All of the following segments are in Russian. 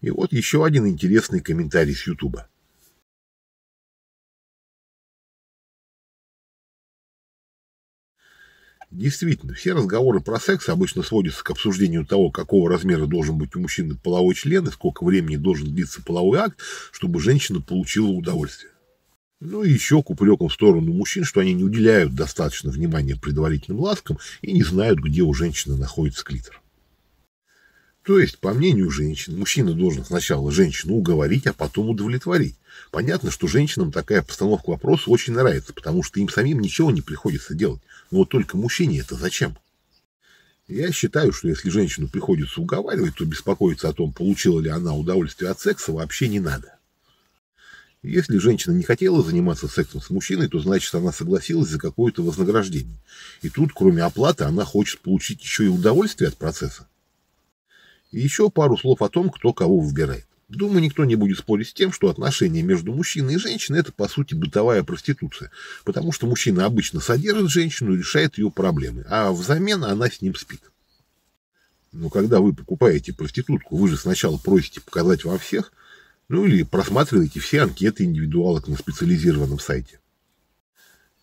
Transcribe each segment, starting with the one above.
И вот еще один интересный комментарий с Ютуба. Действительно, все разговоры про секс обычно сводятся к обсуждению того, какого размера должен быть у мужчины половой член и сколько времени должен длиться половой акт, чтобы женщина получила удовольствие. Ну и еще к упрекам в сторону мужчин, что они не уделяют достаточно внимания предварительным ласкам и не знают, где у женщины находится клитор. То есть, по мнению женщин, мужчина должен сначала женщину уговорить, а потом удовлетворить. Понятно, что женщинам такая постановка вопроса очень нравится, потому что им самим ничего не приходится делать. Но вот только мужчине это зачем? Я считаю, что если женщину приходится уговаривать, то беспокоиться о том, получила ли она удовольствие от секса, вообще не надо. Если женщина не хотела заниматься сексом с мужчиной, то значит она согласилась за какое-то вознаграждение. И тут, кроме оплаты, она хочет получить еще и удовольствие от процесса. И еще пару слов о том, кто кого выбирает. Думаю, никто не будет спорить с тем, что отношения между мужчиной и женщиной – это, по сути, бытовая проституция, потому что мужчина обычно содержит женщину и решает ее проблемы, а взамен она с ним спит. Но когда вы покупаете проститутку, вы же сначала просите показать вам всех, ну или просматриваете все анкеты индивидуалок на специализированном сайте.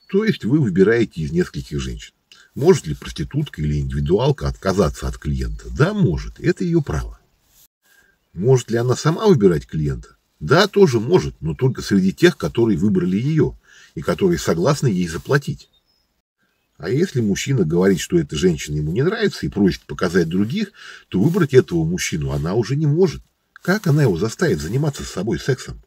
То есть вы выбираете из нескольких женщин. Может ли проститутка или индивидуалка отказаться от клиента? Да, может. Это ее право. Может ли она сама выбирать клиента? Да, тоже может, но только среди тех, которые выбрали ее и которые согласны ей заплатить. А если мужчина говорит, что эта женщина ему не нравится и просит показать других, то выбрать этого мужчину она уже не может. Как она его заставит заниматься с собой сексом?